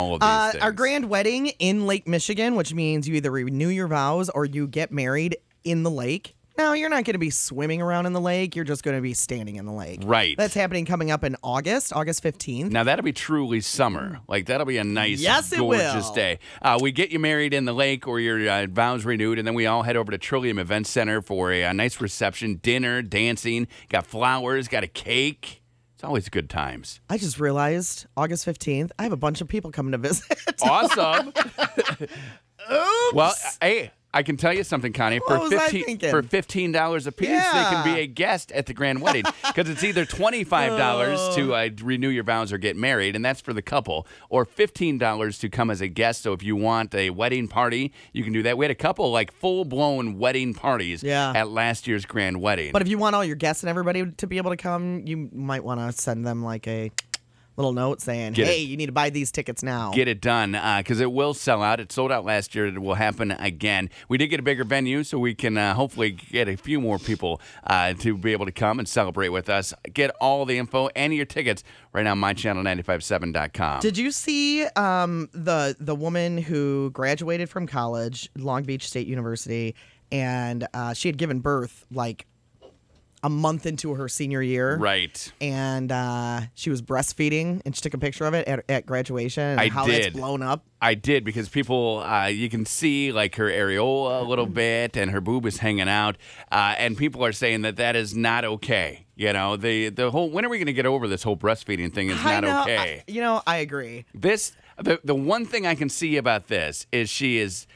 all of these Uh, our grand wedding in Lake Michigan, which means you either renew your vows or you get married in the lake. Now, you're not going to be swimming around in the lake. You're just going to be standing in the lake. Right. That's happening coming up in August, August 15th. Now that'll be truly summer. Like that'll be a nice, Yes, it gorgeous will. day. Uh, we get you married in the lake or your uh, vows renewed, and then we all head over to Trillium Event Center for a, uh nice reception, dinner, dancing. Got flowers, got a cake. It's always good times. I just realized August 15th, I have a bunch of people coming to visit. Awesome. Oops. well, hey. I can tell you something, Connie. For What fifteen for fifteen dollars a piece, they can be a guest at the grand wedding because it's either twenty five dollars to uh, renew your vows or get married, and that's for the couple, or fifteen dollars to come as a guest. So if you want a wedding party, you can do that. We had a couple like full blown wedding parties Yeah. at last year's grand wedding. But if you want all your guests and everybody to be able to come, you might want to send them like a little note saying, Get it. hey, you need to buy these tickets now. Get it done because it will sell out. It sold out last year. It will happen again. We did get a bigger venue, so we can uh, hopefully get a few more people uh, to be able to come and celebrate with us. Get all the info and your tickets right now, mychannel957.com. Did you see um, the the woman who graduated from college, Long Beach State University, and uh, she had given birth like a month into her senior year, right. And uh, she was breastfeeding, and she took a picture of it at, at graduation, and I how did. that's blown up. I did because people, uh, you can see like her areola a little bit and her boob is hanging out. Uh, and people are saying that that is not okay. You know, the, the whole, when are we going to get over this whole breastfeeding thing is not know, okay. I- you know, I agree. This the the one thing I can see about this is she is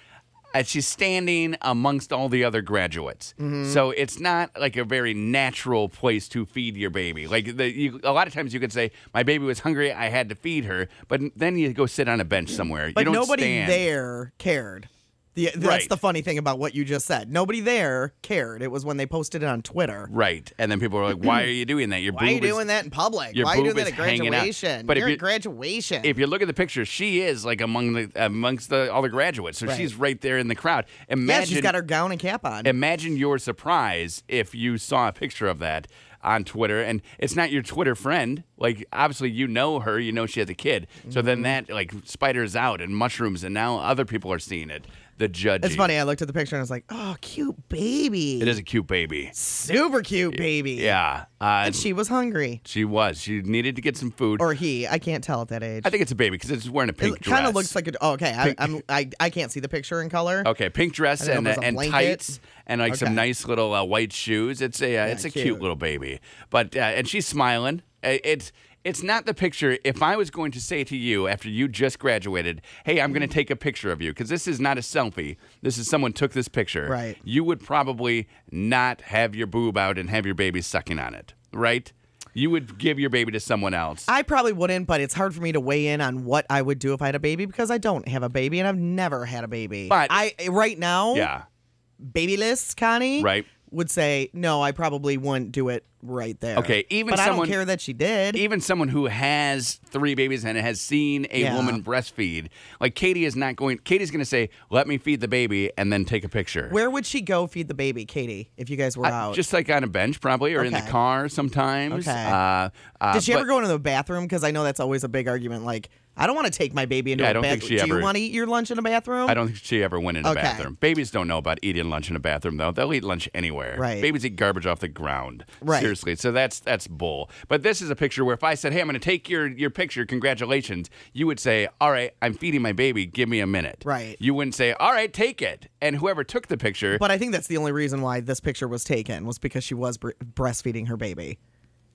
uh, she's standing amongst all the other graduates. So it's not like a very natural place to feed your baby. Like the, you, a lot of times you could say my baby was hungry, I had to feed her, but then you go sit on a bench somewhere. But you don't nobody stand. there cared. The, that's Right. the funny thing about what you just said. Nobody there cared. It was when they posted it on Twitter. Right, and then people were like, "Why are you doing that? Your Why are you is doing that in public? your Why are you doing that at graduation? But if You're you- at graduation. if you look at the picture, she is like among the amongst the all the graduates. So Right. she's right there in the crowd. Imagine yeah, she's got her gown and cap on. Imagine your surprise if you saw a picture of that on Twitter and it's not your Twitter friend. Like obviously you know her, you know she has a kid. So Mm-hmm. then that like spiders out and mushrooms and now other people are seeing it. The judge. it's funny. I looked at the picture and I was like, "Oh, cute baby. It is a cute baby. super cute baby." Yeah. Uh, And she was hungry, she was. She needed to get some food. or he. I can't tell at that age. I think it's a baby because it's wearing a pink it dress. kind of looks like a. Oh, okay, I, I'm. I, I can't see the picture in color. Okay, pink dress and know if it was a and tights and like some nice little uh, white shoes. It's a uh, it's a cute. cute. little baby, but uh, and she's smiling. Uh, It's it's not the picture. If I was going to say to you after you just graduated, "Hey, I'm going to take a picture of you," because this is not a selfie. This is someone took this picture. Right. You would probably not have your boob out and have your baby sucking on it, right? You would give your baby to someone else. I probably wouldn't, but it's hard for me to weigh in on what I would do if I had a baby because I don't have a baby and I've never had a baby. But- I right now, yeah. babyless Connie, Right. would say no. I probably wouldn't do it right there. Okay, even but I someone- don't care that she did. even someone who has three babies and has seen a Yeah. woman breastfeed, like Katie is not going. Katie's going to say, "Let me feed the baby," and then take a picture. Where would she go feed the baby, Katie? If you guys were I- out, just like on a bench, probably, or in the car sometimes. Okay. Uh, uh, did she but- ever go into the bathroom? Because I know that's always a big argument. Like, I don't want to take my baby into Yeah, I a don't bathroom. think she do ever- you want to eat your lunch in a bathroom? I don't think she ever went in a Okay. bathroom. Babies don't know about eating lunch in a bathroom, though. They'll eat lunch anywhere. Right. Babies eat garbage off the ground. Right. Seriously. So that's that's bull. But this is a picture where if I said, "Hey, I'm going to take your your picture. Congratulations," you would say, "All right, I'm feeding my baby. Give me a minute." Right. You wouldn't say, "All right, take it." And whoever took the picture, But I think that's the only reason why this picture was taken was because she was bre- breastfeeding her baby.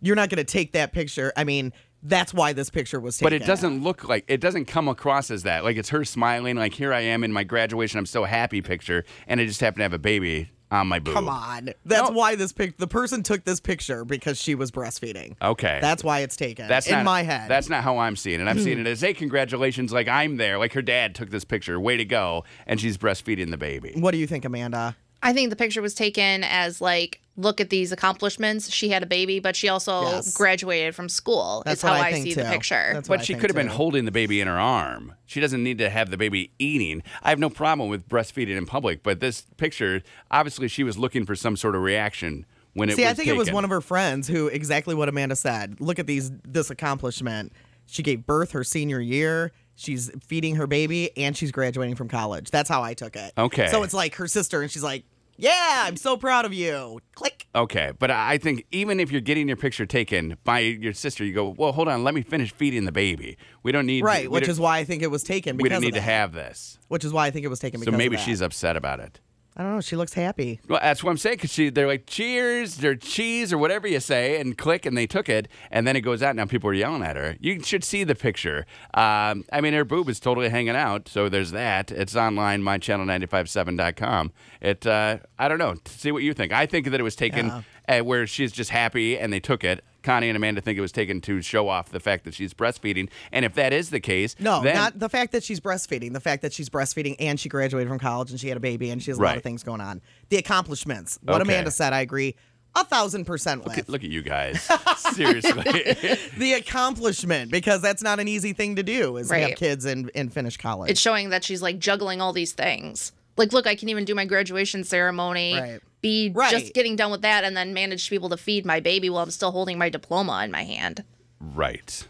You're not going to take that picture. I mean, that's why this picture was taken. But it doesn't look like it doesn't come across as that. Like it's her smiling, like here I am in my graduation, I'm so happy picture, and I just happen to have a baby on my boob. Come on. That's No. why this pic. The person took this picture because she was breastfeeding. Okay. That's why it's taken. That's in not, my head. That's not how I'm seeing it. I'm hmm. seeing it as, hey, congratulations, like I'm there. Like her dad took this picture. Way to go. And she's breastfeeding the baby. What do you think, Amanda? I think the picture was taken as like, look at these accomplishments. She had a baby, but she also Yes. graduated from school. That's is how I I, see too. the picture. That's But she could have been holding the baby in her arm. She doesn't need to have the baby eating. I have no problem with breastfeeding in public, but this picture, obviously, she was looking for some sort of reaction when it See, was I think it was one of her friends who exactly what Amanda said. Look at these this accomplishment. She gave birth her senior year. She's feeding her baby and she's graduating from college. That's how I took it. Okay. So it's like her sister, and she's like, "Yeah, I'm so proud of you." Click. Okay, but I think even if you're getting your picture taken by your sister, you go, well, hold on, let me finish feeding the baby. We don't need Right, which is why I think it was taken. we don't need to have this. Which is why I think it was taken. So Because maybe she's upset about it. I don't know. She looks happy. Well, that's what I'm saying because she they're like cheers or cheese or whatever you say and click and they took it and then it goes out. Now people are yelling at her. You should see the picture. Um, I mean, her boob is totally hanging out. So there's that. It's online, mychannel957.com. It uh, I don't know. See what you think. I think that it was taken uh, where she's just happy and they took it. Connie and Amanda think it was taken to show off the fact that she's breastfeeding. And if that is the case, No, then, not the fact that she's breastfeeding. The fact that she's breastfeeding and she graduated from college and she had a baby and she has a lot of things going on. The accomplishments. What Okay. Amanda said, I agree a thousand percent with. Look at, look at you guys. Seriously. the accomplishment because that's not an easy thing to do is have kids and, and finish college. It's showing that she's like juggling all these things. Like, look, I can even do my graduation ceremony, Right. Be Right. just getting done with that, and then manage to be able to feed my baby while I'm still holding my diploma in my hand. Right.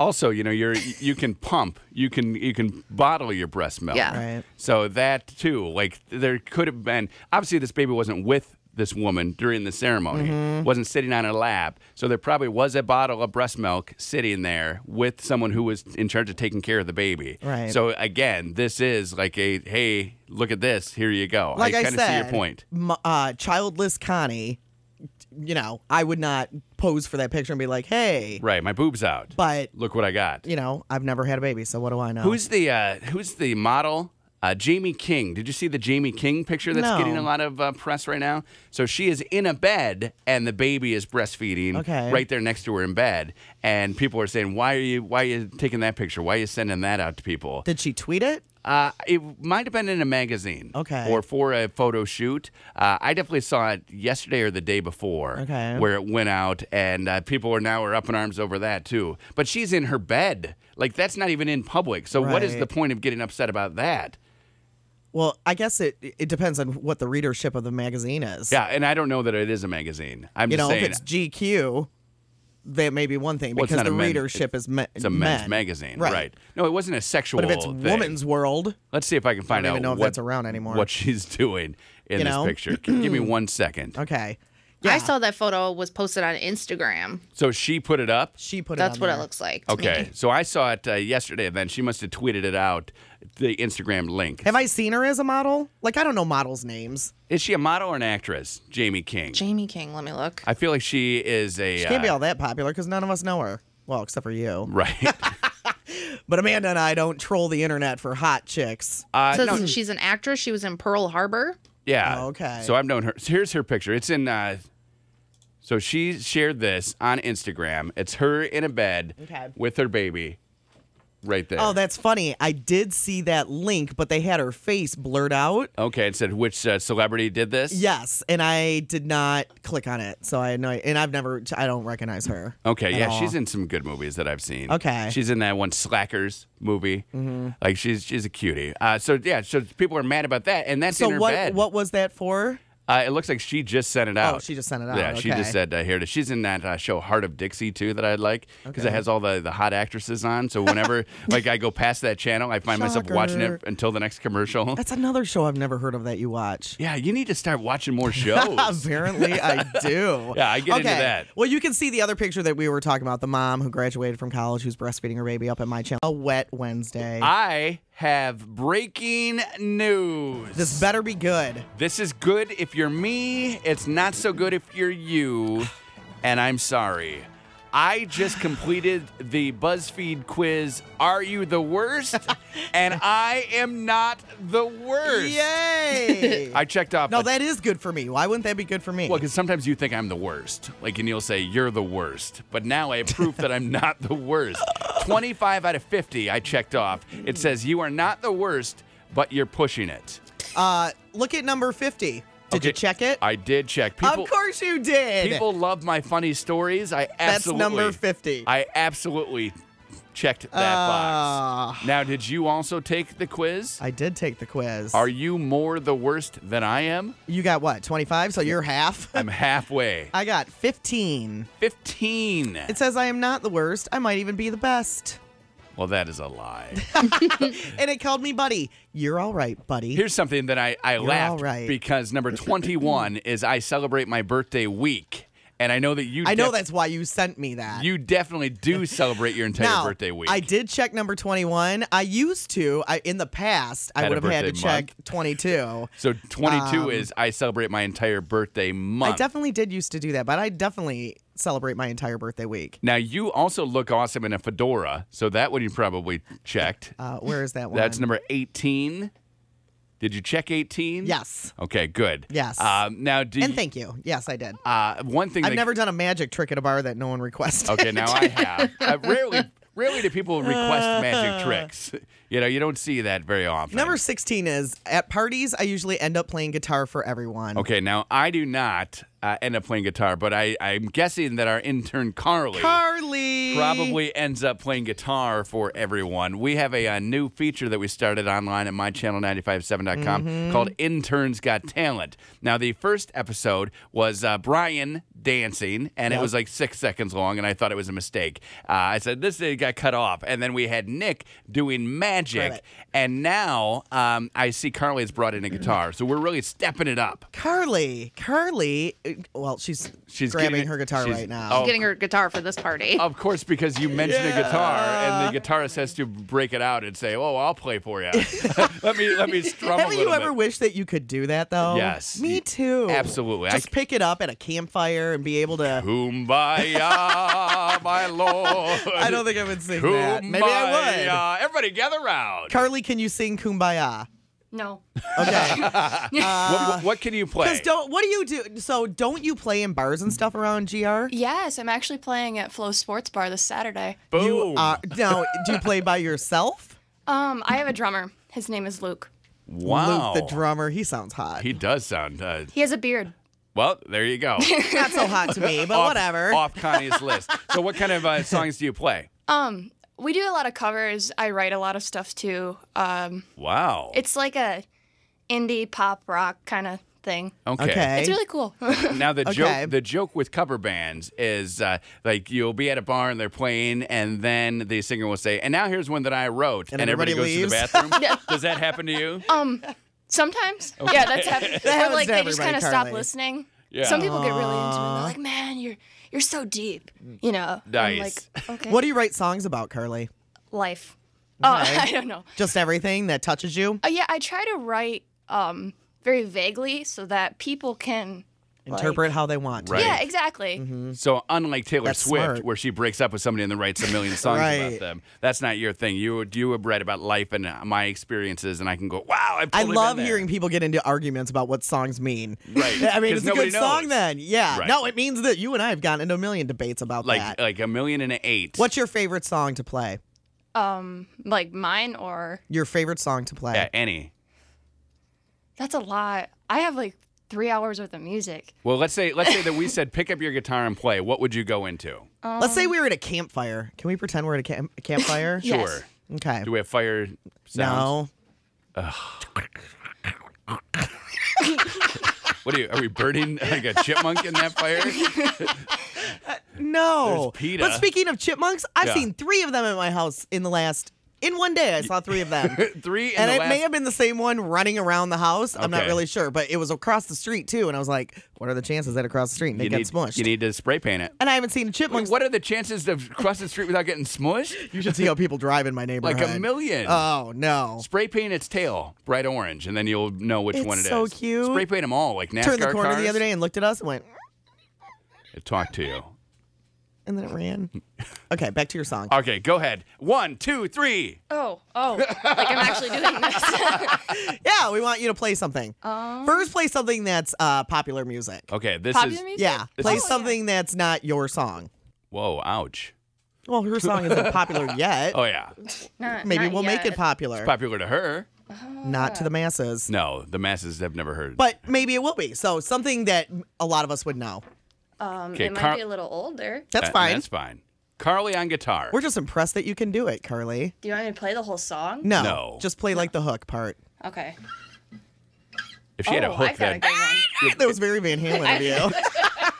Also, you know, you're you can pump, you can you can bottle your breast milk. Yeah. Right. So that too, like there could have been obviously this baby wasn't with this woman during the ceremony, Mm-hmm. wasn't sitting on her lap. So there probably was a bottle of breast milk sitting there with someone who was in charge of taking care of the baby. Right. So again, this is like a hey, look at this, here you go. like I, kind of said, see your point. m- uh, childless Connie, you know, I would not pose for that picture and be like, hey, Right, my boob's out. but, Look what I got. you know, I've never had a baby, so what do I know? Who's the uh, Who's the model? Uh, Jaime King. Did you see the Jaime King picture that's No. getting a lot of uh, press right now? So she is in a bed and the baby is breastfeeding Okay. right there next to her in bed, and people are saying, "Why are you Why are you taking that picture? Why are you sending that out to people?" Did she tweet it? Uh, it might have been in a magazine, Okay. or for a photo shoot. Uh, I definitely saw it yesterday or the day before, Okay. where it went out, and uh, people are now are up in arms over that too. But she's in her bed, like that's not even in public. So what is Right. the point of getting upset about that? Well, I guess it it depends on what the readership of the magazine is. Yeah, and I don't know that it is a magazine. I'm You just know, saying if it's GQ, that may be one thing Well, because the a men- readership is me- it's a men's men. magazine, Right. right. No, it wasn't a sexual. But if it's thing. Woman's World, let's see if I can find I don't out even know if what, that's around anymore. what she's doing in You this know? picture. Give me one second. okay. Yeah. I saw that photo was posted on Instagram. So she put it up. she put That's it on what there. it looks like. To Okay, Me. so I saw it uh, yesterday. Then she must have tweeted it out, the Instagram link. Have I seen her as a model? Like I don't know models' names. Is she a model or an actress? Jaime King. Jaime King, let me look. I feel like she is a. She can't be uh, all that popular because none of us know her. Well, except for you. right. But Amanda and I don't troll the internet for hot chicks. Uh, Says no, she's an actress. She was in Pearl Harbor. yeah. Oh, okay. So I've known her. so here's her picture. It's in. Uh, so she shared this on Instagram. It's her in a bed Okay. with her baby, right there. Oh, that's funny. I did see that link, but they had her face blurred out. okay. It said which uh, celebrity did this. Yes, and I did not click on it, so I had no. And I've never. I don't recognize her. Okay, yeah, all. she's in some good movies that I've seen. Okay. she's in that one Slackers movie. Mm-hmm. Like she's she's a cutie. Uh, so yeah, so people are mad about that, and that's So in her what? bed. What was that for? Uh, it looks like she just sent it out. Oh, she just sent it out. Yeah, she just said uh, here. it is. She's in that uh, show Hart of Dixie too that I like because it has all the, the hot actresses on. So whenever like I go past that channel, I find myself watching it until the next commercial. That's another show I've never heard of that you watch. yeah, you need to start watching more shows. Apparently, I do. Yeah, I get into Okay. that. Well, you can see the other picture that we were talking about the mom who graduated from college who's breastfeeding her baby up at my channel. A wet Wednesday. I have breaking news. this better be good. This is good if you're me. It's not so good if you're you. And I'm sorry. I just completed the BuzzFeed quiz, Are You the Worst? and I am not the worst. Yay! I checked off. no, that is good for me. Why wouldn't that be good for me? well, because sometimes you think I'm the worst. Like, and you'll say, You're the worst. But now I have proof that I'm not the worst. 25 out of 50, I checked off. It says, You are not the worst, but you're pushing it. uh, look at number 50. Did you check it? I did check. People, of course you did. People love my funny stories. I absolutely. That's number 50. I absolutely checked that Ah. box. Now, did you also take the quiz? I did take the quiz. Are you more the worst than I am? you got what, 25? So you're half? I'm halfway. I got 15. 15. It says I am not the worst. I might even be the best. Well, that is a lie. and it called me buddy. You're all right, buddy. Here's something that I, I laughed all right. because number 21 is I celebrate my birthday week. And I know that you I know def- that's why you sent me that. you definitely do celebrate your entire now, birthday week. I did check number 21. I used to. I in the past, I Had a would have had to birthday check 22. So 22 Um, is I celebrate my entire birthday month. I definitely did used to do that, but I definitely celebrate my entire birthday week. now you also look awesome in a fedora, so that one you probably checked. Uh, where is that one? That's number 18. Did you check 18? Yes. Okay, good. Yes. Um, now, do And you, thank you. Yes, I did. uh, one thing I've that, never done a magic trick at a bar that no one requested. Okay, now I have. Uh, rarely, rarely do people request magic tricks. You know, you don't see that very often. Number 16 is at parties, I usually end up playing guitar for everyone. Okay, now I do not uh, end up playing guitar, but I, I'm guessing that our intern Carly Carly. probably ends up playing guitar for everyone. We have a, uh new feature that we started online at mychannel957.com Mm-hmm. called Interns Got Talent. Now, the first episode was uh, Brian dancing, and it was like six seconds long, and I thought it was a mistake. Uh, I said, this got cut off. And then we had Nick doing magic, Right. and now um, I see Carly has brought in a guitar. So we're really stepping it up. Carly. Carly. uh, Well, she's, She's grabbing getting- her guitar she's- right now. oh, Getting her guitar for this party. Of course, because you mentioned a guitar, and the guitarist has to break it out and say, "Oh, I'll play for you." let me let me strum a Haven't little you ever bit. wished that you could do that though? Yes. Me too. Absolutely. I- Just pick it up at a campfire and be able to. Kumbaya, my lord. I don't think I would sing that. Maybe I would. Everybody, gather round. Carly, can you sing Kumbaya? no. Okay. what, what, what can you play? Because don't. What do you do? So don't you play in bars and stuff around GR? Yes, I'm actually playing at Flow Sports Bar this Saturday. Boom. You are now. Do you play by yourself? Um, I have a drummer. His name is Luke. wow. Luke, the drummer. He sounds hot. He does sound. Uh, He has a beard. well, there you go. Not so hot to me, but off, whatever. Off Connie's list. So, what kind of uh, songs do you play? Um, we do a lot of covers. I write a lot of stuff too. Um, Wow. it's like a indie pop rock kind of thing. okay. Okay. It's really cool. Now the Okay. joke the joke with cover bands is uh, like you'll be at a bar and they're playing and then the singer will say, "And now here's one that I wrote," And everybody, everybody goes leaves. to the bathroom. Does that happen to you? um, sometimes, yeah, that's happened. That happens or like to they just kind of stop listening. Yeah. Some people get really into it. They're like, "Man, you're you're so deep," you know. I'm Nice. like, okay. What do you write songs about, Carly? life? Oh, Okay. I don't know. Just everything that touches you. Uh, yeah, I try to write um very vaguely so that people can Interpret how they want. to. Right. Yeah, exactly. Mm-hmm. So unlike Taylor That's Swift, smart. where she breaks up with somebody and then writes a million songs about them, that's not your thing. You would you have read about life and uh, my experiences, and I can go, "Wow, I've I love been there." hearing people get into arguments about what songs mean. Right. I mean, it's a nobody good song then. Yeah. Right. No, it means that you and I have gotten into a million debates about like that. like a million and an eight. What's your favorite song to play? Um, like mine or Your favorite song to play? yeah, any? that's a lot. I have like three hours worth of music. Well, let's say let's say that we said pick up your guitar and play. What would you go into? Let's say um, we were at a campfire. Can we pretend we're at a, camp- a campfire? Yes. Sure. Okay. Do we have fire sounds? No. What are you? Are we burning like a chipmunk in that fire? Uh, no. There's PETA. But speaking of chipmunks, I've Yeah. seen three of them at my house in the last. In one day, I saw three of them. Three in and the it last. may have been the same one running around the house. I'm not really sure, but it was across the street too. And I was like, "What are the chances that across the street and they you get need, smushed?" you need to spray paint it. and I haven't seen a chipmunk. What are the chances of crossing the street without getting smushed? You should see how people drive in my neighborhood. Like a million. Oh no! Spray paint its tail bright orange, and then you'll know which It's one it is. so cute. Spray paint them all, like NASCAR Turned the corner cars. the other day and looked at us and went, It talked to you. And then it ran. Okay, back to your song. Okay, go ahead. One, two, three. Oh, oh, like I'm actually doing this. Yeah, we want you to play something. um, First, play something that's uh, popular music. Okay, this popular is. music. Yeah, This play is- something that's not your song. Whoa, ouch. Well, her song isn't popular yet. Oh yeah, Not- Maybe not we'll make it yet. popular. popular to her. Not to the masses. No, the masses have never heard. It. But maybe it will be. So something that a lot of us would know. Um, Okay, it might be a little older. That's That- fine. That's fine. Carly on guitar. We're just impressed that you can do it, Carly. Do you want me to play the whole song? No, No. just play like the hook part. Okay. if she had a oh, hook, I got a that good one. That was very Van Halen of you.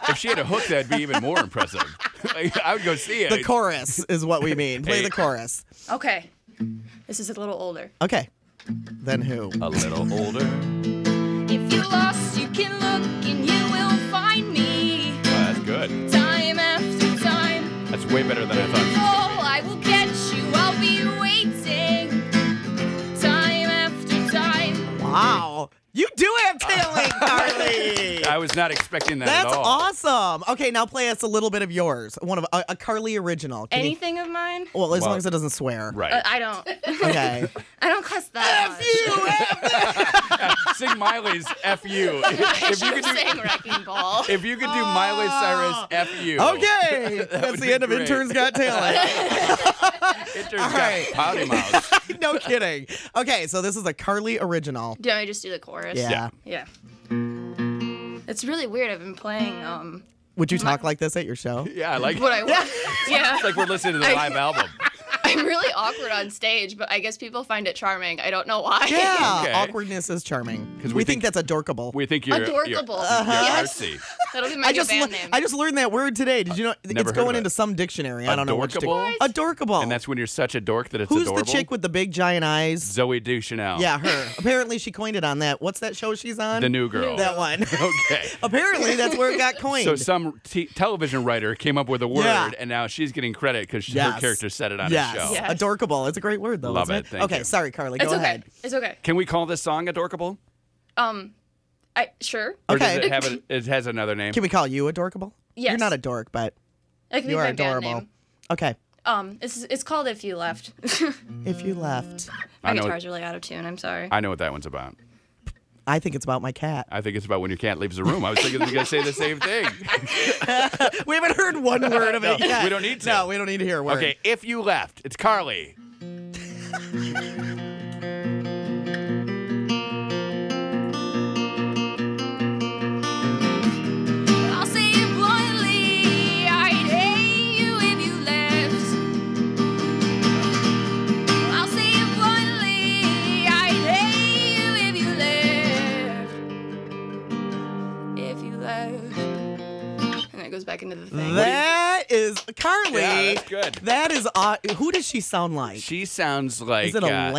if she had a hook, that'd be even more impressive. Like, I would go see it. The chorus is what we mean. Play Hey. the chorus. Okay. This is a little older. Okay. Then who? a little older. If you're lost, you can look and you will way better than I thought. Oh, I will catch you. I'll be waiting. Time after time. Wow. You do have talent, Carly. I was not expecting that That's at all. awesome. Okay, now play us a little bit of yours. One of a, a Carly original. Can you- Anything of mine? well, as Well- long as it doesn't swear. Right. Uh, I don't. Okay. I don't cuss that much. Sing Miley's "F you." I If you should could do, sang Wrecking Ball. if you could do Miley Cyrus "F you." Okay. That's the be end of. Interns Got Talent. Inter's All got right. potty mouth. no kidding. Okay, so this is a Carly original. Do you want me to just do the chorus? Yeah. Yeah. Yeah. It's really weird. I've been playing um Would you talk like this at your show? Yeah, I like. what I want. yeah. It's like we're listening to the I- live album. I'm really awkward on stage, but I guess people find it charming. I don't know why. Yeah, Okay. awkwardness is charming. 'Cause we, we think, think- that's adorkable. We think you're Adorkable. You're, you're Yes. artsy. That'll be my I just band le- name. I just learned that word today. Did you know Never it's heard going of it. into some dictionary? I don't know which. dic- Adorkable? Adorkable. And that's when you're such a dork that it's Who's adorable. the chick with the big giant eyes? Zooey Deschanel? Yeah, her. Apparently, she coined it on that. What's that show she's on? the new girl. That one. Okay. Apparently, that's where it got coined. So some t- television writer came up with a word, Yeah. and now she's getting credit because Yes. her character said it on yes. a show. Yeah. Adorkable. It's a great word, though. Love isn't it. Thank okay, you. sorry, Carly. it's Go okay. ahead. It's okay. Can we call this song Adorkable? Um, I sure. Or Okay. does it have a, it has another name? Can we call you adorkable? You're not a dork, but That could you are my band adorable. name. Okay. Um, it's it's called If You Left. If you left, I my know- guitar's really out of tune. I'm sorry. I know what that one's about. I think it's about my cat. I think it's about when your cat leaves the room. I was thinking you were going to say the same thing. We haven't heard one word of it No, yet. we don't need to. No, we don't need to hear a word. Okay, if you left, it's Carly. Yeah, that's good. That is aw- who does she sound like? She sounds like. is it uh,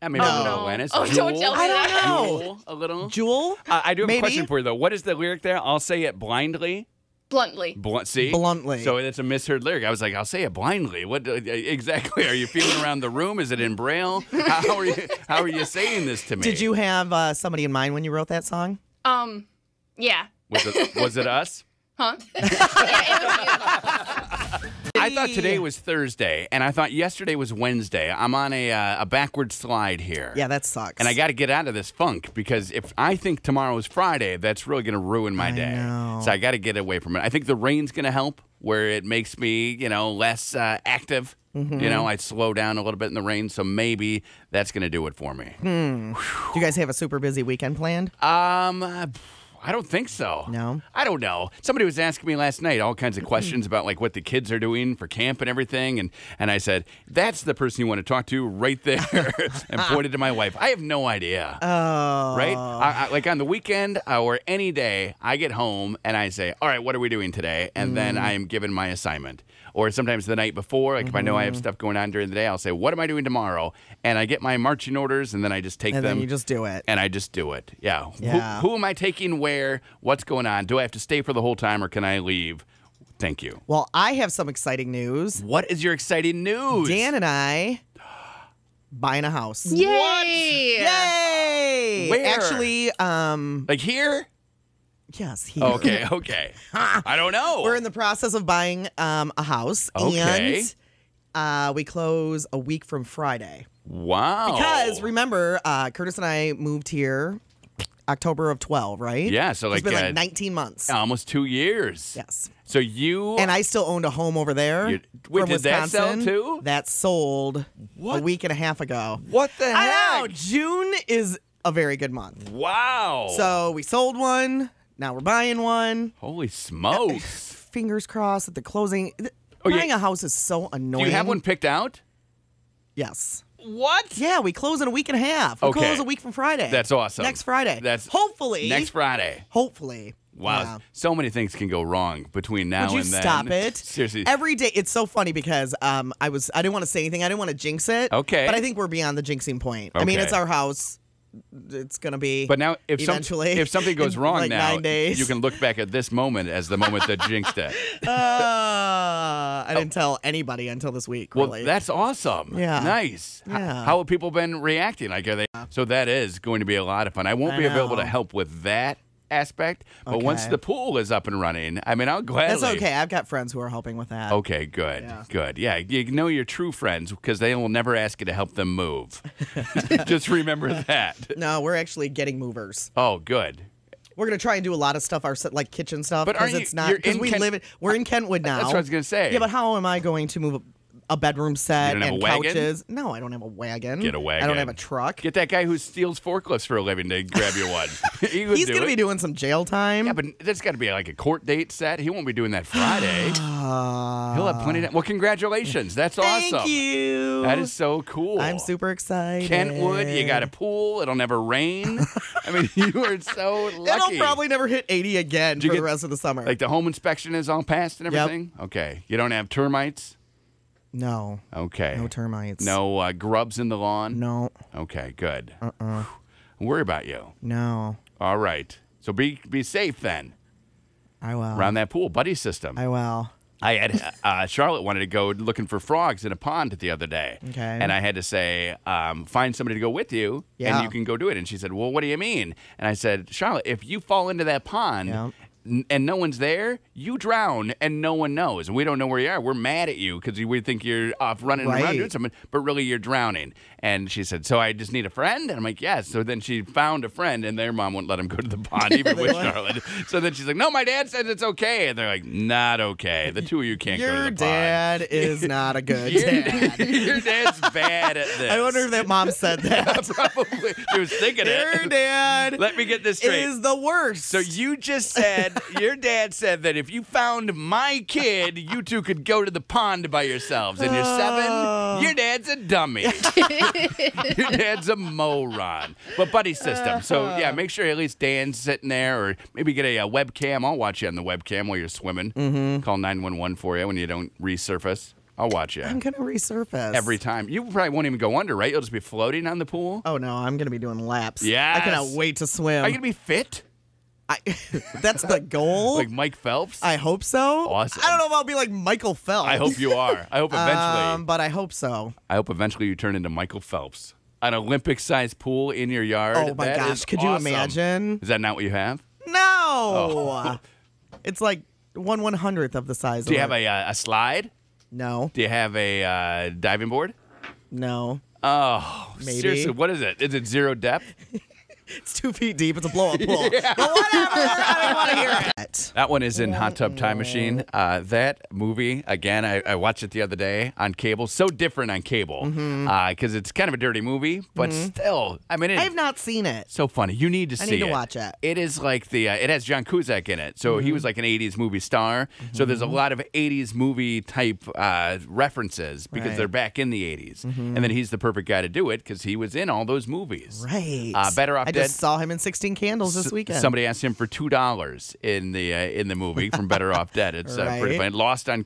I mean, a No. little Alanis. Oh, don't Jewel? tell me I don't that. know. Jewel, a little. Jewel? Uh, I do have Maybe? a question for you though. What is the lyric there? I'll say it blindly. Bluntly. Blunt. See. Bluntly. So it's a misheard lyric. I was like, I'll say it blindly. What uh, exactly? Are you feeling around the room? Is it in braille? How are you? How are you saying this to me? Did you have uh, somebody in mind when you wrote that song? Um, yeah. Was it, was it us? Huh? yeah, it was you. I thought today was Thursday, and I thought yesterday was Wednesday. I'm on a uh, a backward slide here. Yeah, that sucks. And I got to get out of this funk because if I think tomorrow is Friday, that's really going to ruin my day. know. So I got to get away from it. I think the rain's going to help where it makes me, you know, less uh, active. Mm-hmm. You know, I slow down a little bit in the rain, so maybe that's going to do it for me. Hmm. Do you guys have a super busy weekend planned? Um, I don't think so. No? I don't know. Somebody was asking me last night all kinds of questions about like what the kids are doing for camp and everything, and and I said that's the person you want to talk to right there, and pointed to my wife. I have no idea. Oh. right? I, I, like on the weekend uh, or any day, I get home and I say, "All right, what are we doing today?" And then Mm. I am given my assignment. Or sometimes the night before, like if I know I have Mm-hmm. stuff going on during the day, I'll say, "What am I doing tomorrow?" And I get my marching orders, and then I just take And them. then you just do it. and I just do it. Yeah. Who- Yeah. Who, am I taking where? What's going on? Do I have to stay for the whole time or can I leave? Thank you. Well, I have some exciting news. What is your exciting news? Dan and I buying a house. Yay! Yay! Where? Actually, um, Like here? Yes, here. Okay, okay. I don't know. We're in the process of buying um, a house, Okay. and uh, we close a week from Friday. wow. Because remember, uh, Curtis and I moved here October of 12, right? Yeah, so it's like, been uh, like 19 months. almost two years. Yes. So you And I still owned a home over there. You- wait, from did that sell Wisconsin. too? That sold What? a week and a half ago. what the I know. June is a very good month. Wow. So we sold one. Now we're buying one. holy smokes. Fingers crossed at the closing. th- Oh, yeah. Buying a house is so annoying. Do you have one picked out? Yes. What? Yeah, we close in a week and a half. We Okay. close a week from Friday. That's awesome. Next Friday. That's hopefully Next Friday. Hopefully Wow. Yeah. So many things can go wrong between now Would you and then. stop it? Seriously. Every day, it's so funny because um, I was I didn't want to say anything. I didn't want to jinx it. Okay. But I think we're beyond the jinxing point. I mean, it's our house. It's gonna be. but now, if, some, if something goes wrong like now, nine days. you can look back at this moment as the moment that jinxed it. Uh, I didn't tell anybody until this week. Well, really. that's awesome. Yeah. Nice. Yeah. how have people been reacting? Like, are they? So that is going to be a lot of fun. I won't I be available to help with that aspect, but once the pool is up and running, I mean, I'll gladly. That's okay. I've got friends who are helping with that. Okay, good, Yeah. good. Yeah, you know your true friends because they will never ask you to help them move. Just remember that. No, we're actually getting movers. Oh, good. We're gonna try and do a lot of stuff, our like kitchen stuff, But because it's not because we Kent- live. In, we're in Kentwood now. That's what I was gonna say. Yeah, but how am I going to move a, bedroom set don't have and a wagon? couches? No, I don't have a wagon. Get a I wagon. I don't have a truck. Get that guy who steals forklifts for a living to grab your one. he would He's do gonna it. be doing some jail time. Yeah, but there's got to be like a court date set. He won't be doing that Friday. He'll have plenty of Well, congratulations. That's awesome. thank awesome. you. That is so cool. I'm super excited. Kentwood, you got a pool. It'll never rain. I mean, you are so lucky. It'll probably never hit 80 again you for get- the rest of the summer. like the home inspection is all passed and Yep. everything. Okay, you don't have termites. No, Okay, no termites. no uh, grubs in the lawn. no, Okay, good. uh-uh, Worry about you. no. All right. So be be safe then I will. around that pool buddy system. I will. I had uh, Charlotte wanted to go looking for frogs in a pond the other day, Okay. and I had to say, um, find somebody to go with you, Yeah. and you can go do it. And she said, "Well, what do you mean?" And I said, "Charlotte, if you fall into that pond." Yeah. And no one's there, you drown, and no one knows, and we don't know where you are. We're mad at you because we think you're off running around Right. doing something, but really you're drowning. And she said, "So I just need a friend?" And I'm like, "Yes." So then she found a friend, and their mom wouldn't let him go to the pond even with. Charlotte. So then she's like, "No, my dad says it's okay," and they're like, "Not okay. The two of you can't go to Your the pond." dad is not a good Your, dad. your dad's bad at this. I wonder if that mom said that. Probably. She was thinking Your it. dad Let me get this straight. is the worst. so you just said your dad said that if you found my kid, you two could go to the pond by yourselves, and you're Oh. seven. Your dad's a dummy. your dad's a moron. But buddy system. So yeah, make sure at least Dan's sitting there, or maybe get a, uh webcam. I'll watch you on the webcam while you're swimming. Mm-hmm. Call nine one one for you when you don't resurface. I'll watch you I'm gonna resurface every time. You probably won't even go under, right? You'll just be floating on the pool. Oh no, I'm gonna be doing laps. Yeah, I cannot wait to swim. Are you gonna be fit I, that's the goal. like Mike Phelps? I hope so. Awesome. I don't know if I'll be like Michael Phelps. I hope you are. I hope eventually. Um, but I hope so. I hope eventually you turn into Michael Phelps. An Olympic-sized pool in your yard. Oh my That gosh, is could you imagine? Is that not what you have? No. Oh. It's like one one hundredth of the size. Do you of have it. a, uh, a slide? No, Do you have a uh, diving board? no. Oh, Maybe. seriously, what is it? Is it zero depth? It's two feet deep. It's a blow up pool. But whatever. I don't want to hear it. That one is in Hot Tub Time Machine. Uh, that movie, again, I, I watched it the other day on cable. So different on cable because Mm-hmm. it's kind of a dirty movie, but still, I mean, it, I have not seen it. so funny. You need to see. I see need to it. watch it. It is like the uh, it has John Cusack in it, so Mm-hmm. he was like an '80s movie star. So there's a lot of '80s movie type uh, references because Right. Mm-hmm. they're back in the '80s, and then he's the perfect guy to do it because he was in all those movies. Right. Uh, Better Off I Dead. Just saw him in Sixteen Candles this weekend. Somebody asked him for two dollars in the uh, in the movie from Better Off Dead. It's uh, pretty funny. Lost on